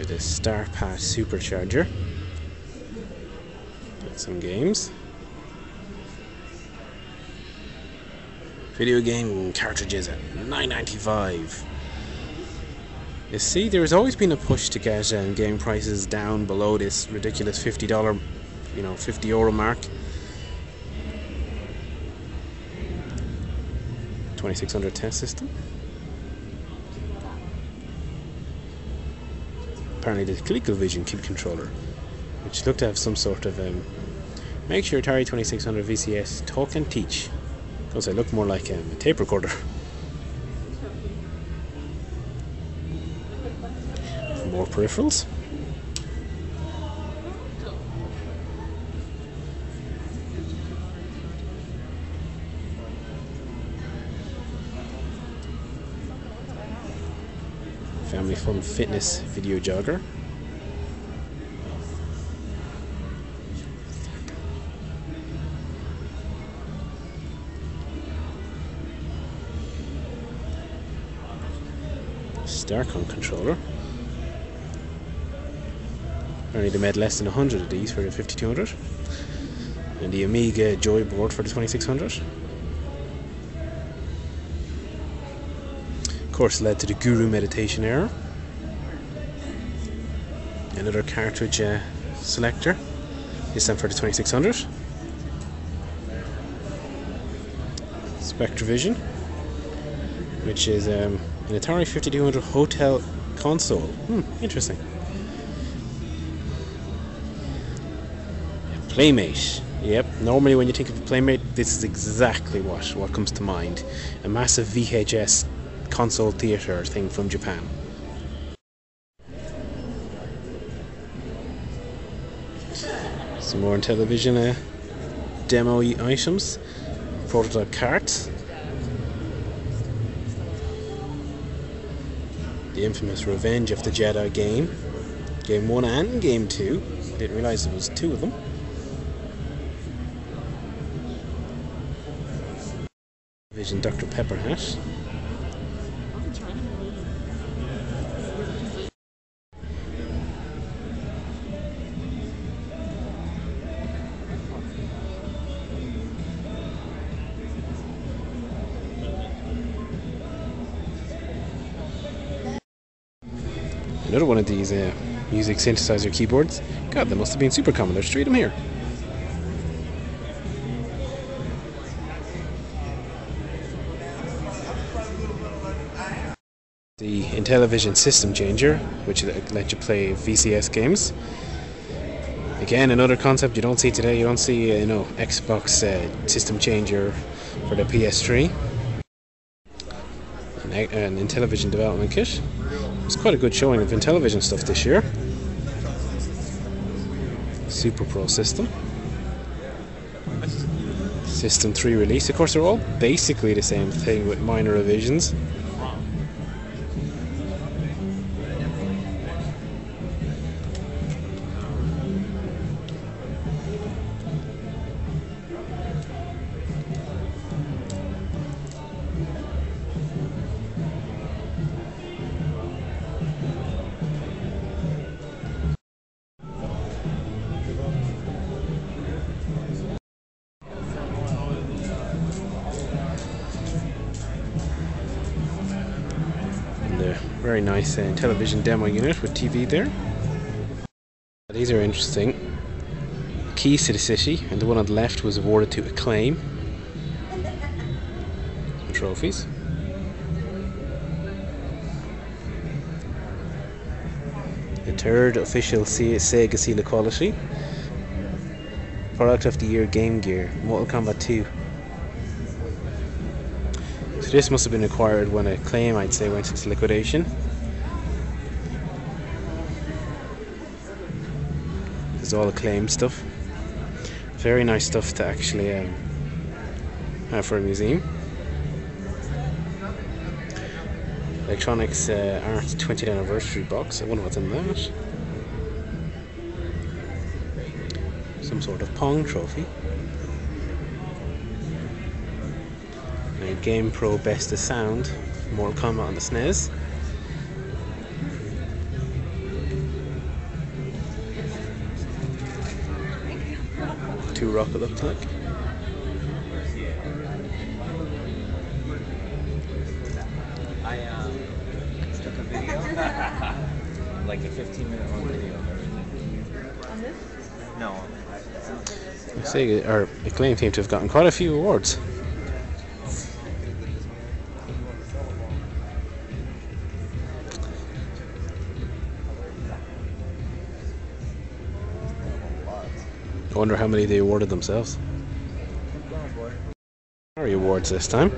Here, the Starpath Supercharger. Got some games. Video game cartridges at 9.95. You see, there has always been a push to get um, game prices down below this ridiculous fifty dollar, you know, fifty euro mark. Twenty six hundred test system. Apparently, the ColecoVision kid controller, which looked to have some sort of um, make sure Atari twenty six hundred VCS talk and teach. Because I look more like um, a tape recorder. More peripherals. Fun Fitness Video Jogger. Starcom controller. Apparently they made less than 100 of these for the 5200. And the Amiga Joy board for the 2600. Course led to the Guru Meditation error. Another cartridge uh, selector. This time for the 2600. Spectravision, which is um, an Atari 5200 hotel console. Hmm, interesting. Playmate. Yep. Normally, when you think of a Playmate, this is exactly what what comes to mind. A massive VHS console theater thing from Japan. Some more on television uh, demo items, prototype carts. The infamous Revenge of the Jedi game, game one and game two. I Didn't realize there was two of them. Vision Dr. Pepper hat. These uh, music synthesizer keyboards. God, they must have been super common. There's three of them here. The Intellivision system changer, which let you play VCS games. Again, another concept you don't see today. You don't see, uh, you know, Xbox uh, system changer for the PS3. An, Intellivision development kit. It's quite a good showing of Intellivision stuff this year. Super Pro system. System 3 release. Of course, they're all basically the same thing with minor revisions. Very nice uh, television demo unit with TV there. These are interesting. Keys to the City, and the one on the left was awarded to Acclaim. Trophies. The third official Sega Seal of Quality. Product of the Year Game Gear, Mortal Kombat 2. So this must have been acquired when Acclaim, I'd say, went into liquidation. This is all claim stuff. Very nice stuff to actually um, have for a museum. Electronics uh, Art 20th anniversary box. I wonder what's in that. Some sort of Pong trophy. and Game Pro Best of Sound, Mortal Kombat on the SNES. Two Rocket looks like. I um, took a video, like a 15 minute long video On this? No. I, I our acclaimed team to have gotten quite a few awards. Wonder how many they awarded themselves. Atari awards this time.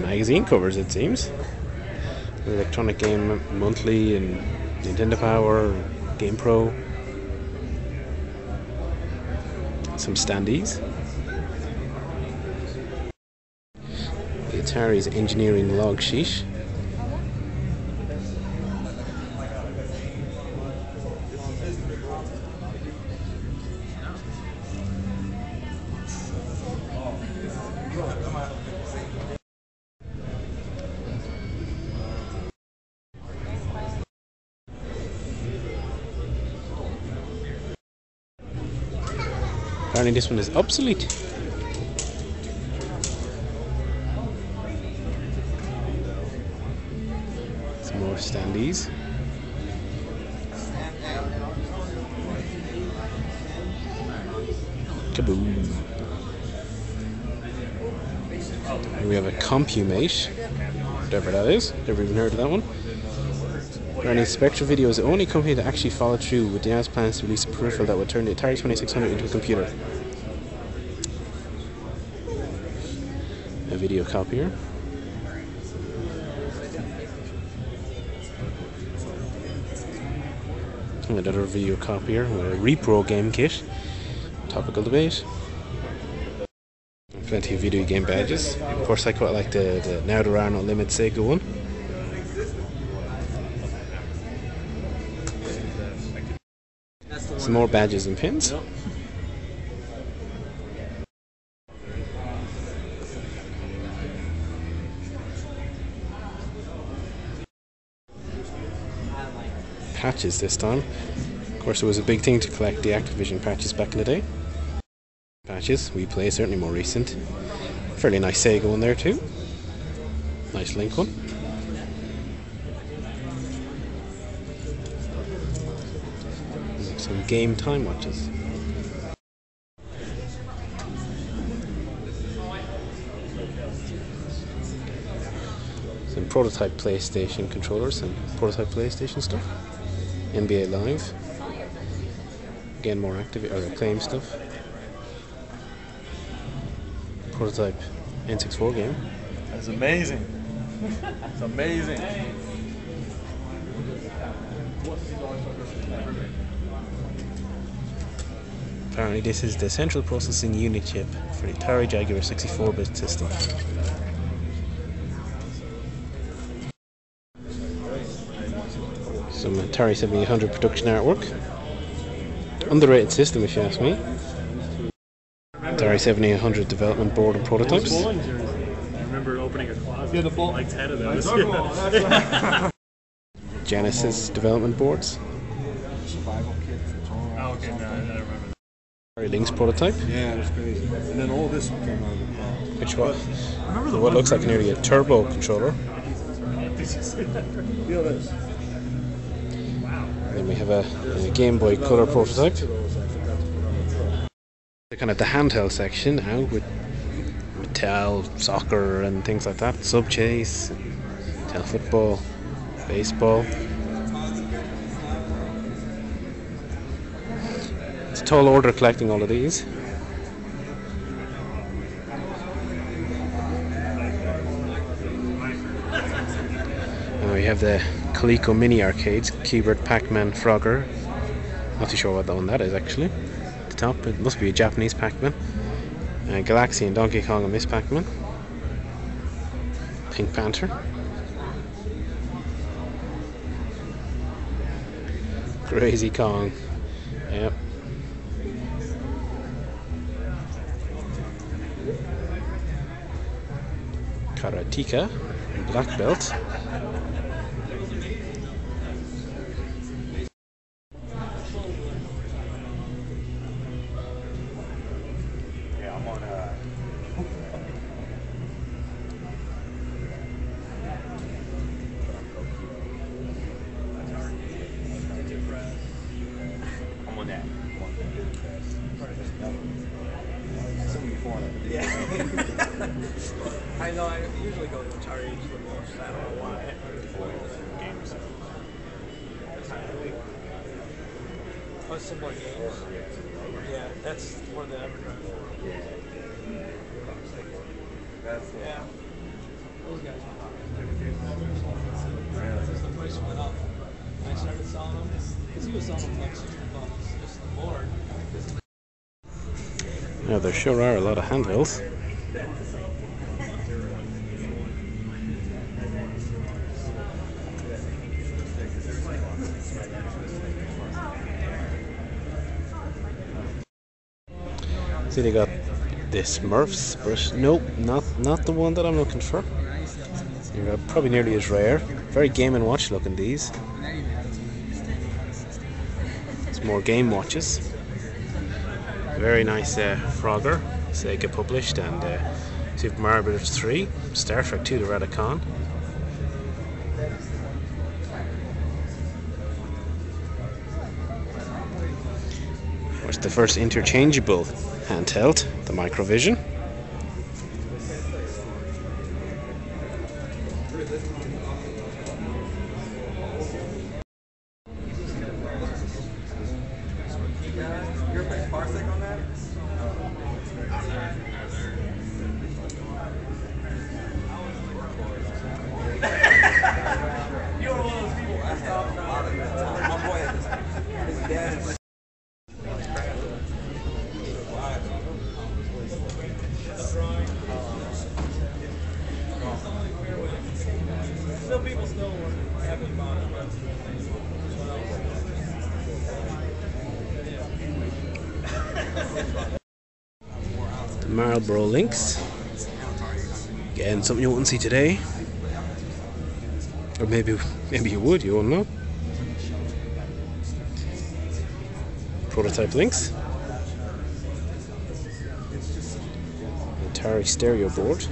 Magazine covers, it seems. Electronic Game Monthly and Nintendo Power, Game Some standees. The Atari's engineering log sheet. Apparently this one is obsolete. Some more standees. Kaboom. And we have a Compumate, whatever that is. Never even heard of that one. Running Spectravideo is the only company that actually followed through with the announced plans to release a peripheral that would turn the Atari 2600 into a computer. A video copier. Another video copier with a repro game kit. Topical debate. Plenty of video game badges. Of course, I quite like the, the Now There Are No Limits Sega one. Some more badges and pins. Patches this time. Of course, it was a big thing to collect the Activision patches back in the day. Patches, we play certainly more recent. Fairly nice Sega one there too. Nice Link one. Game time watches. Some prototype PlayStation controllers and prototype PlayStation stuff. NBA Live. Again, more active uh, or acclaim stuff. Prototype N64 game. That's amazing. It's amazing. Apparently, this is the central processing unit chip for the Atari Jaguar 64-bit system. Some Atari 7800 production artwork. Underrated system, if you ask me. Atari 7800 development board and prototypes. I remember opening a closet. Yeah, the ball- Like ten of those. Genesis development boards. Survival kit for Toro. Oh, okay, no, I remember. Atari Lynx prototype, Yeah, that's crazy. And then all this came out of the car. which what, Remember the what one looks like room nearly a turbo controller. Did you see that? Feel this. Wow. Then we have a, a Game Boy Color prototype. The kind of the handheld section now with Mattel, soccer, and things like that. Sub chase, Mattel football, baseball. It's a tall order collecting all of these. And we have the Coleco Mini Arcades, Q*bert, Pac-Man, Frogger. Not too sure what that one that is actually. At the top, it must be a Japanese Pac-Man. Uh, Galaxy and Donkey Kong and Miss Pac-Man. Pink Panther. Crazy Kong. Yep. Karateka, black belt. On that. Yeah. I know. I usually go to Atari the most. I don't know why. Games. Oh, similar games. Yeah, that's one of the. Yeah. Those guys. Since the price went up, I started selling them because he was selling them like Now there sure are a lot of handhelds. See they got the Smurfs, but nope, not not the one that I'm looking for. They're probably nearly as rare. Very game and watch looking these. It's more game watches. Very nice uh, Frogger, Sega published, and uh, Super Mario Bros. 3, Star Trek 2 The Wrath of Khan. What's the first interchangeable handheld, the Microvision. Marlboro Lynx. Again, something you wouldn't see today. Or maybe maybe you would, you wouldn't know. Prototype Lynx. Atari stereo board.